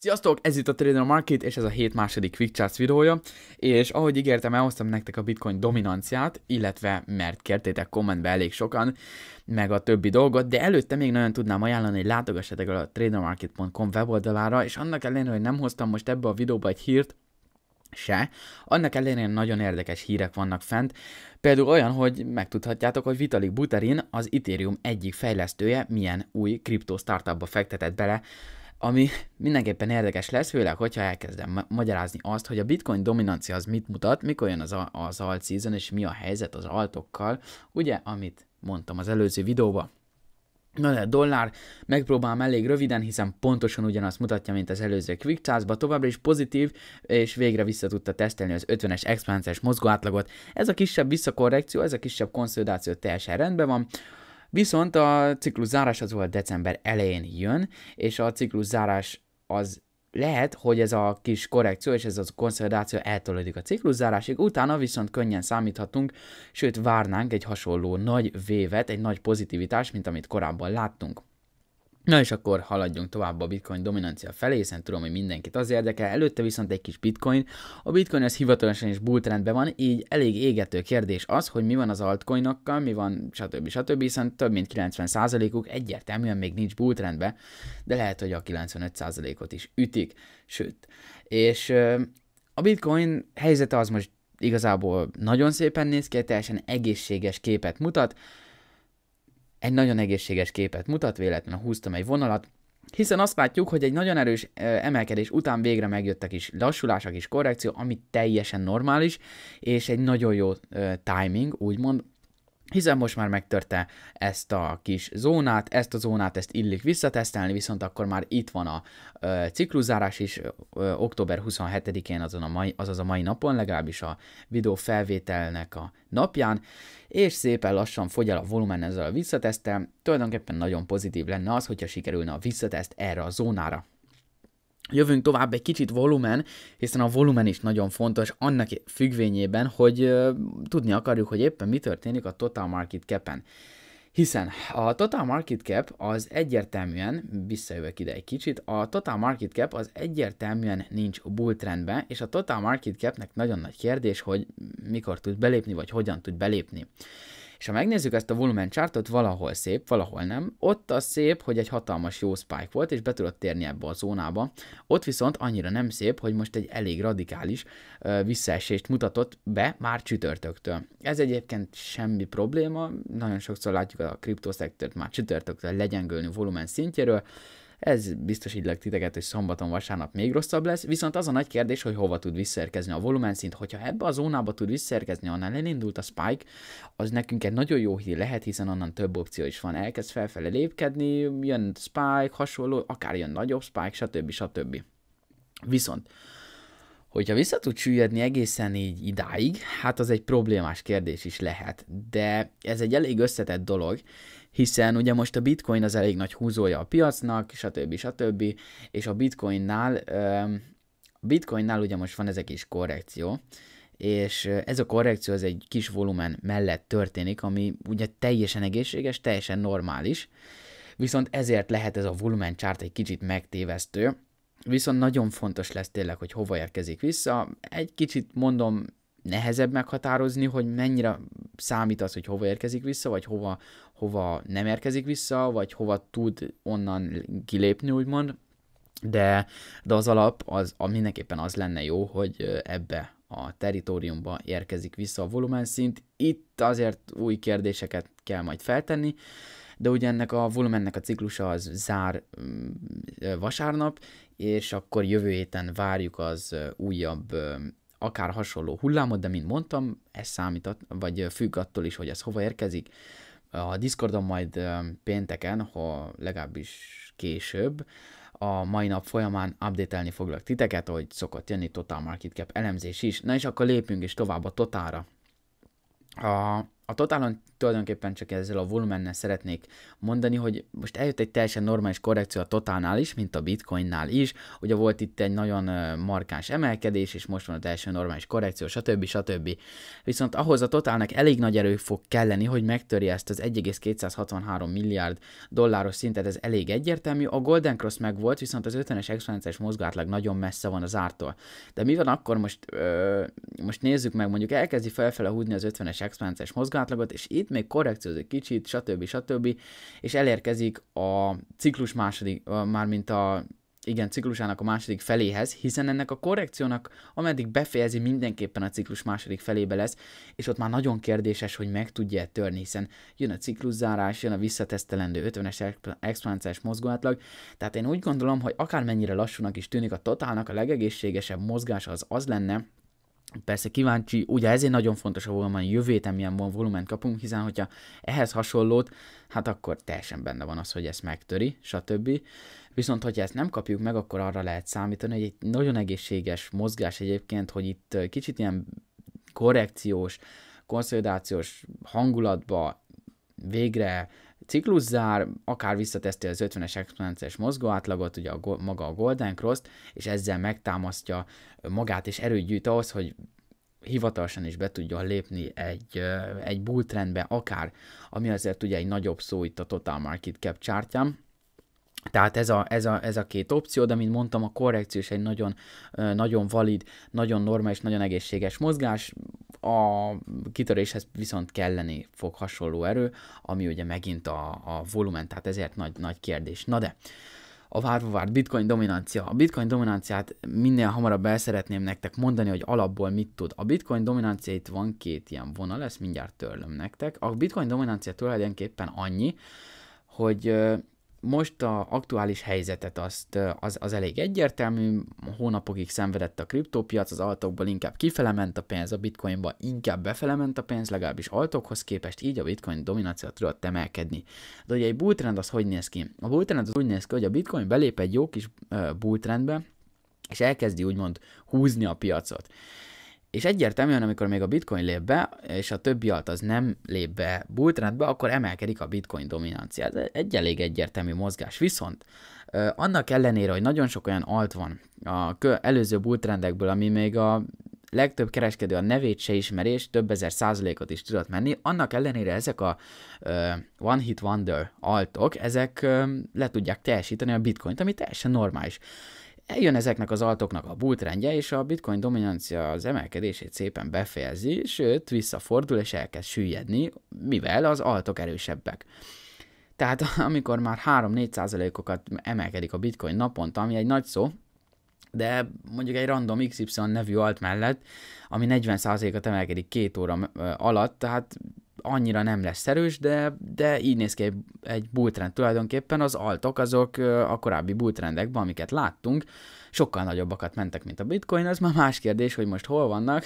Sziasztok, ez itt a Trader Market, és ez a hét második Quick Charts videója, és ahogy ígértem, elhoztam nektek a bitcoin dominanciát, illetve mert kértétek kommentbe elég sokan, meg a többi dolgot, de előtte még nagyon tudnám ajánlani, hogy látogassatok a tradermarket.com weboldalára, és annak ellenére, hogy nem hoztam most ebbe a videóba egy hírt, se. Annak ellenére nagyon érdekes hírek vannak fent. Például olyan, hogy megtudhatjátok, hogy Vitalik Buterin, az Ethereum egyik fejlesztője, milyen új kriptó startupba fektetett bele, ami mindenképpen érdekes lesz, főleg, hogyha elkezdem ma- magyarázni azt, hogy a bitcoin dominancia az mit mutat, mikor jön az, a- az alt season, és mi a helyzet az altokkal, ugye, amit mondtam az előző videóban. Na de dollár, megpróbálom elég röviden, hiszen pontosan ugyanazt mutatja, mint az előző Quick charts továbbra is pozitív, és végre vissza tudta tesztelni az 50-es exponenciális mozgóátlagot. Ez a kisebb visszakorrekció, ez a kisebb konszolidáció teljesen rendben van. Viszont a ciklus zárás az volt december elején jön, és a ciklus zárás az lehet, hogy ez a kis korrekció és ez a konszolidáció eltolódik a ciklus zárásig, utána viszont könnyen számíthatunk, sőt várnánk egy hasonló nagy vévet, egy nagy pozitivitást, mint amit korábban láttunk. Na és akkor haladjunk tovább a bitcoin dominancia felé, hiszen tudom, hogy mindenkit az érdekel. Előtte viszont egy kis bitcoin. A bitcoin az hivatalosan is bulltrendben van, így elég égető kérdés az, hogy mi van az altcoinokkal, mi van, stb. stb. hiszen több mint 90%-uk egyértelműen még nincs bulltrendben, de lehet, hogy a 95%-ot is ütik, sőt. És a bitcoin helyzete az most igazából nagyon szépen néz ki, teljesen egészséges képet mutat, egy nagyon egészséges képet mutat, véletlenül húztam egy vonalat, hiszen azt látjuk, hogy egy nagyon erős emelkedés után végre megjöttek is lassulások is korrekció, ami teljesen normális, és egy nagyon jó timing, úgymond, hiszen most már megtörte ezt a kis zónát, ezt a zónát, ezt illik visszatesztelni, viszont akkor már itt van a ö, cikluzárás is ö, október 27-én, azon a mai, azaz a mai napon, legalábbis a videó felvételnek a napján, és szépen lassan fogy el a volumen ezzel a visszatesztel. Tulajdonképpen nagyon pozitív lenne az, hogyha sikerülne a visszateszt erre a zónára. Jövünk tovább egy kicsit volumen, hiszen a volumen is nagyon fontos annak függvényében, hogy uh, tudni akarjuk, hogy éppen mi történik a Total Market Cap-en. Hiszen a Total Market Cap az egyértelműen, visszajövök ide egy kicsit, a Total Market Cap az egyértelműen nincs bull trendben, és a Total Market Capnek nagyon nagy kérdés, hogy mikor tud belépni, vagy hogyan tud belépni. És ha megnézzük ezt a volumen chartot, valahol szép, valahol nem. Ott az szép, hogy egy hatalmas jó spike volt, és be tudott térni ebbe a zónába. Ott viszont annyira nem szép, hogy most egy elég radikális uh, visszaesést mutatott be már csütörtöktől. Ez egyébként semmi probléma, nagyon sokszor látjuk a kriptoszektort már csütörtöktől legyengülni volumen szintjéről, ez biztosítlak titeket, hogy szombaton, vasárnap még rosszabb lesz, viszont az a nagy kérdés, hogy hova tud visszaérkezni a volumen szint. Hogyha ebbe a zónába tud visszaérkezni, onnan elindult a spike, az nekünk egy nagyon jó hír lehet, hiszen onnan több opció is van. Elkezd felfele lépkedni, jön spike, hasonló, akár jön nagyobb spike, stb. stb. Viszont, hogyha vissza tud süllyedni egészen így idáig, hát az egy problémás kérdés is lehet, de ez egy elég összetett dolog, hiszen ugye most a bitcoin az elég nagy húzója a piacnak, stb. stb. és a bitcoinnál, a bitcoinnál ugye most van ezek is korrekció, és ez a korrekció az egy kis volumen mellett történik, ami ugye teljesen egészséges, teljesen normális, viszont ezért lehet ez a volumen chart egy kicsit megtévesztő, viszont nagyon fontos lesz tényleg, hogy hova érkezik vissza. Egy kicsit mondom, nehezebb meghatározni, hogy mennyire számít az, hogy hova érkezik vissza, vagy hova, hova nem érkezik vissza, vagy hova tud onnan kilépni, úgymond. De, de az alap az a mindenképpen az lenne jó, hogy ebbe a teritoriumba érkezik vissza a volumen szint. Itt azért új kérdéseket kell majd feltenni, de ugye ennek a volumennek a ciklusa az zár mm, vasárnap, és akkor jövő héten várjuk az újabb akár hasonló hullámot, de mint mondtam, ez számít, vagy függ attól is, hogy ez hova érkezik. A Discordon majd pénteken, ha legalábbis később, a mai nap folyamán update-elni foglak titeket, hogy szokott jönni Total Market Cap elemzés is. Na és akkor lépünk is tovább a Totálra. A, a Totálon tulajdonképpen csak ezzel a volumennel szeretnék mondani, hogy most eljött egy teljesen normális korrekció a totálnál is, mint a bitcoinnál is. Ugye volt itt egy nagyon markáns emelkedés, és most van a teljesen normális korrekció, stb. stb. Viszont ahhoz a totálnak elég nagy erő fog kelleni, hogy megtörje ezt az 1,263 milliárd dolláros szintet, ez elég egyértelmű. A Golden Cross meg volt, viszont az 50-es exponenciális mozgátlag nagyon messze van az ártól. De mi van akkor most, ö, most nézzük meg, mondjuk elkezdi felfele húzni az 50-es exponenciális mozgátlagot, és itt még korrekciózik kicsit, stb. stb. és elérkezik a ciklus második, mármint a igen, ciklusának a második feléhez, hiszen ennek a korrekciónak, ameddig befejezi, mindenképpen a ciklus második felébe lesz, és ott már nagyon kérdéses, hogy meg tudja törni, hiszen jön a cikluszárás, jön a visszatesztelendő 50-es exponenciális mozgóátlag, tehát én úgy gondolom, hogy akármennyire lassúnak is tűnik a totálnak, a legegészségesebb mozgás az az lenne, Persze kíváncsi, ugye ezért nagyon fontos a volumen, jövő héten milyen volument kapunk, hiszen hogyha ehhez hasonlót, hát akkor teljesen benne van az, hogy ezt megtöri, stb. Viszont, hogyha ezt nem kapjuk meg, akkor arra lehet számítani, hogy egy nagyon egészséges mozgás egyébként, hogy itt kicsit ilyen korrekciós, konszolidációs hangulatba végre cikluszár, akár visszateszti az 50-es exponenciális mozgóátlagot, ugye a, maga a Golden cross és ezzel megtámasztja magát és erőt gyűjt ahhoz, hogy hivatalosan is be tudjon lépni egy, egy bull trendbe, akár, ami azért ugye egy nagyobb szó itt a Total Market Cap chartján, tehát ez a, ez, a, ez a két opció, de mint mondtam, a korrekció is egy nagyon, nagyon valid, nagyon normális, nagyon egészséges mozgás. A kitöréshez viszont kelleni fog hasonló erő, ami ugye megint a, a volumen, tehát ezért nagy, nagy kérdés. Na de, a várva várt bitcoin dominancia. A bitcoin dominanciát minél hamarabb el szeretném nektek mondani, hogy alapból mit tud. A bitcoin dominancia itt van két ilyen vonal, ezt mindjárt törlöm nektek. A bitcoin dominancia tulajdonképpen annyi, hogy most a aktuális helyzetet azt, az, az elég egyértelmű, hónapokig szenvedett a kriptópiac, az altokból inkább kifele ment a pénz, a bitcoinba inkább befele ment a pénz, legalábbis altokhoz képest, így a bitcoin dominancia tudott emelkedni. De ugye egy bulltrend az hogy néz ki? A bulltrend az úgy néz ki, hogy a bitcoin belép egy jó kis bulltrendbe, és elkezdi úgymond húzni a piacot. És egyértelműen, amikor még a bitcoin lép be, és a többi alt az nem lép be bulltrendbe, akkor emelkedik a bitcoin dominancia. Ez egy elég egyértelmű mozgás. Viszont annak ellenére, hogy nagyon sok olyan alt van a előző bulltrendekből, ami még a legtöbb kereskedő a nevét se ismeri, és több ezer százalékot is tudott menni, annak ellenére ezek a uh, One Hit Wonder altok, ezek uh, le tudják teljesíteni a bitcoint, ami teljesen normális eljön ezeknek az altoknak a bultrendje, és a bitcoin dominancia az emelkedését szépen befejezi, sőt, visszafordul és elkezd süllyedni, mivel az altok erősebbek. Tehát amikor már 3-4% emelkedik a bitcoin naponta, ami egy nagy szó, de mondjuk egy random XY nevű alt mellett, ami 40%-at emelkedik két óra alatt, tehát annyira nem lesz erős, de, de így néz ki egy, egy bulltrend tulajdonképpen. Az altok azok a korábbi bulltrendekben, amiket láttunk, sokkal nagyobbakat mentek, mint a bitcoin, az már más kérdés, hogy most hol vannak,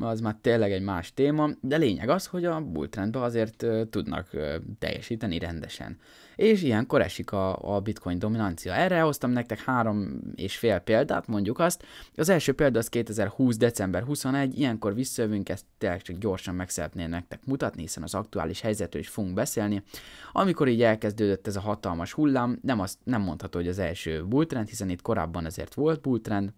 az már tényleg egy más téma, de lényeg az, hogy a bulltrendben azért tudnak teljesíteni rendesen. És ilyenkor esik a, a bitcoin dominancia. Erre hoztam nektek három és fél példát, mondjuk azt. Az első példa az 2020. december 21, ilyenkor visszajövünk, ezt tényleg csak gyorsan meg szeretném nektek mutatni, hiszen az aktuális helyzetről is fogunk beszélni. Amikor így elkezdődött ez a hatalmas hullám, nem, azt, nem mondható, hogy az első bulltrend, hiszen itt korábban azért volt bulltrend,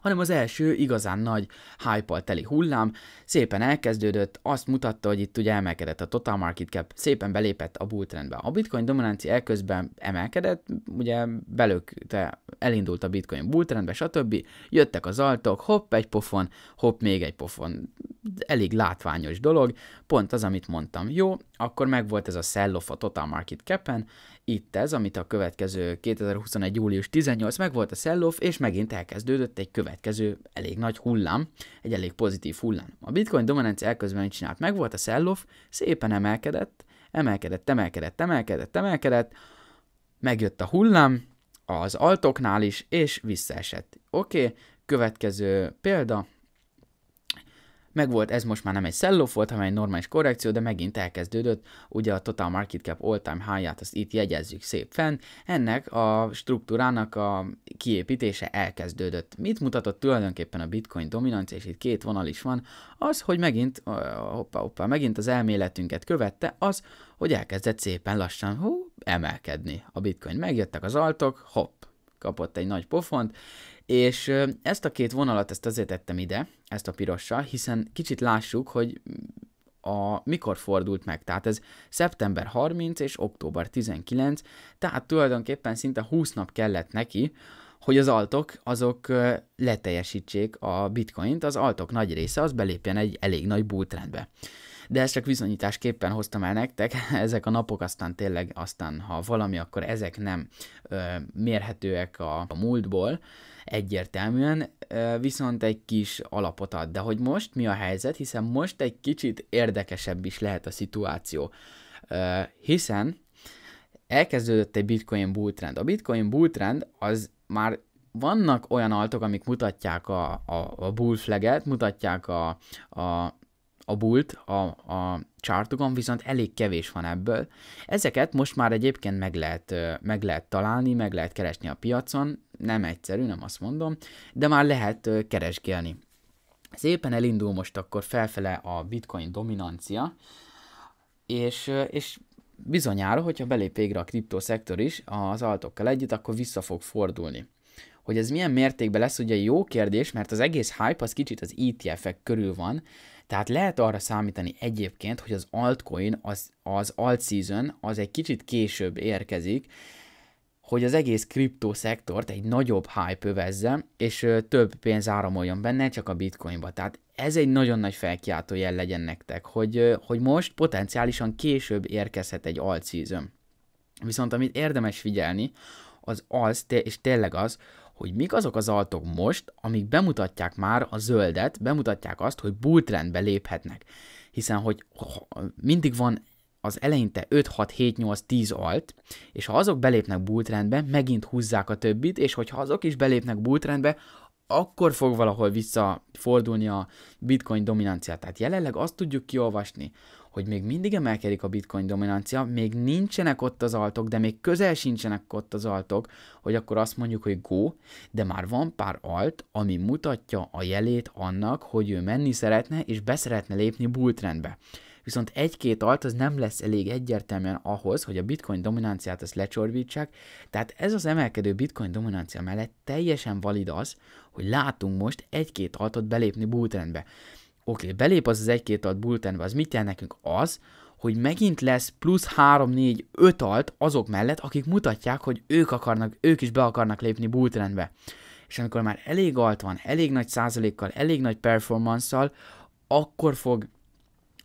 hanem az első igazán nagy hype teli hullám szépen elkezdődött, azt mutatta, hogy itt ugye emelkedett a total market cap, szépen belépett a bulltrendbe. A bitcoin dominancia elközben emelkedett, ugye belökte, elindult a bitcoin bulltrendbe, stb. Jöttek az altok, hopp egy pofon, hopp még egy pofon. Elég látványos dolog, pont az, amit mondtam. Jó, akkor megvolt ez a sell-off a total market cap-en, itt ez, amit a következő 2021. július 18 meg volt a sell és megint elkezdődött egy következő elég nagy hullám, egy elég pozitív hullám. A bitcoin dominancia elközben csinált, meg volt a sell szépen emelkedett, emelkedett, emelkedett, emelkedett, emelkedett, megjött a hullám, az altoknál is, és visszaesett. Oké, okay, következő példa, meg volt, ez most már nem egy sell volt, hanem egy normális korrekció, de megint elkezdődött, ugye a Total Market Cap all-time high-ját, azt itt jegyezzük szép fenn, ennek a struktúrának a kiépítése elkezdődött. Mit mutatott tulajdonképpen a Bitcoin dominancia, és itt két vonal is van, az, hogy megint, hoppá, hoppá, megint az elméletünket követte, az, hogy elkezdett szépen lassan hú, emelkedni a Bitcoin. Megjöttek az altok, hopp, kapott egy nagy pofont, és ezt a két vonalat, ezt azért tettem ide, ezt a pirossal, hiszen kicsit lássuk, hogy a, mikor fordult meg. Tehát ez szeptember 30 és október 19, tehát tulajdonképpen szinte 20 nap kellett neki, hogy az altok azok leteljesítsék a bitcoint, az altok nagy része az belépjen egy elég nagy bulltrendbe de ezt csak viszonyításképpen hoztam el nektek, ezek a napok aztán tényleg, aztán ha valami, akkor ezek nem ö, mérhetőek a, a múltból, egyértelműen, viszont egy kis alapot ad. De hogy most mi a helyzet, hiszen most egy kicsit érdekesebb is lehet a szituáció, hiszen elkezdődött egy bitcoin bulltrend. A bitcoin bulltrend az már vannak olyan altok, amik mutatják a, a, a bull flaget, mutatják a, a a bult a, a chartokon, viszont elég kevés van ebből. Ezeket most már egyébként meg lehet, meg lehet találni, meg lehet keresni a piacon, nem egyszerű, nem azt mondom, de már lehet keresgélni. Szépen elindul most akkor felfele a bitcoin dominancia, és, és bizonyára, hogyha belép végre a kriptoszektor is az altokkal együtt, akkor vissza fog fordulni. Hogy ez milyen mértékben lesz, ugye jó kérdés, mert az egész hype az kicsit az ETF-ek körül van, tehát lehet arra számítani egyébként, hogy az altcoin, az, az alt season, az egy kicsit később érkezik, hogy az egész kriptoszektort egy nagyobb hype övezze, és több pénz áramoljon benne, csak a bitcoinba. Tehát ez egy nagyon nagy felkiáltó jel legyen nektek, hogy, hogy most potenciálisan később érkezhet egy alt season. Viszont amit érdemes figyelni, az az, és tényleg az, hogy mik azok az altok most, amik bemutatják már a zöldet, bemutatják azt, hogy bulltrendbe léphetnek. Hiszen, hogy mindig van az eleinte 5, 6, 7, 8, 10 alt, és ha azok belépnek bulltrendbe, megint húzzák a többit, és hogyha azok is belépnek bulltrendbe, akkor fog valahol visszafordulni a bitcoin dominanciát. Tehát jelenleg azt tudjuk kiolvasni, hogy még mindig emelkedik a bitcoin dominancia, még nincsenek ott az altok, de még közel sincsenek ott az altok, hogy akkor azt mondjuk, hogy go, de már van pár alt, ami mutatja a jelét annak, hogy ő menni szeretne, és beszeretne lépni bulltrendbe. Viszont egy-két alt az nem lesz elég egyértelműen ahhoz, hogy a bitcoin dominanciát azt lecsorbítsák, tehát ez az emelkedő bitcoin dominancia mellett teljesen valid az, hogy látunk most egy-két altot belépni bulltrendbe. Oké, okay, belép az az egy-két alt bulltenbe, az mit jelent nekünk? Az, hogy megint lesz plusz 3, 4, 5 alt azok mellett, akik mutatják, hogy ők akarnak, ők is be akarnak lépni bulltrendbe. És amikor már elég alt van, elég nagy százalékkal, elég nagy performance akkor fog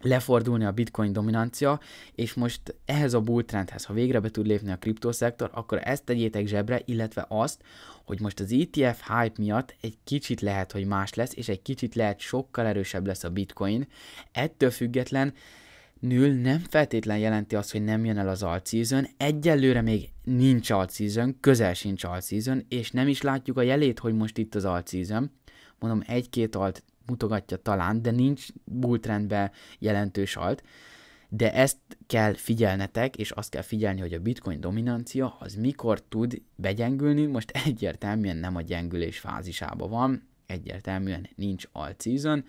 lefordulni a bitcoin dominancia, és most ehhez a bulltrendhez, ha végre be tud lépni a kriptoszektor, akkor ezt tegyétek zsebre, illetve azt, hogy most az ETF hype miatt egy kicsit lehet, hogy más lesz, és egy kicsit lehet sokkal erősebb lesz a bitcoin. Ettől független nül nem feltétlen jelenti azt, hogy nem jön el az alt season. Egyelőre még nincs alt season, közel sincs alt season, és nem is látjuk a jelét, hogy most itt az alt season. Mondom, egy-két alt mutogatja talán, de nincs bulltrendbe jelentős alt. De ezt kell figyelnetek, és azt kell figyelni, hogy a bitcoin dominancia az mikor tud begyengülni, most egyértelműen nem a gyengülés fázisában van, egyértelműen nincs alt season,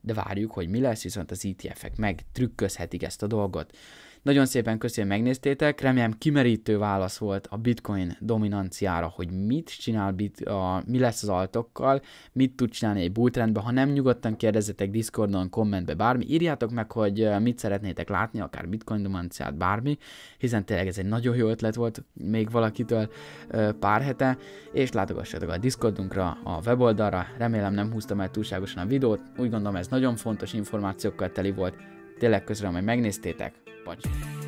de várjuk, hogy mi lesz, viszont az ETF-ek meg trükközhetik ezt a dolgot. Nagyon szépen köszönöm, megnéztétek, remélem kimerítő válasz volt a bitcoin dominanciára, hogy mit csinál, bit, a, mi lesz az altokkal, mit tud csinálni egy bulltrendben, ha nem nyugodtan kérdezzetek Discordon, kommentbe bármi, írjátok meg, hogy mit szeretnétek látni, akár bitcoin dominanciát, bármi, hiszen tényleg ez egy nagyon jó ötlet volt még valakitől pár hete, és látogassatok a Discordunkra, a weboldalra, remélem nem húztam el túlságosan a videót, úgy gondolom ez nagyon fontos információkkal teli volt, tényleg köszönöm, hogy megnéztétek, Pode.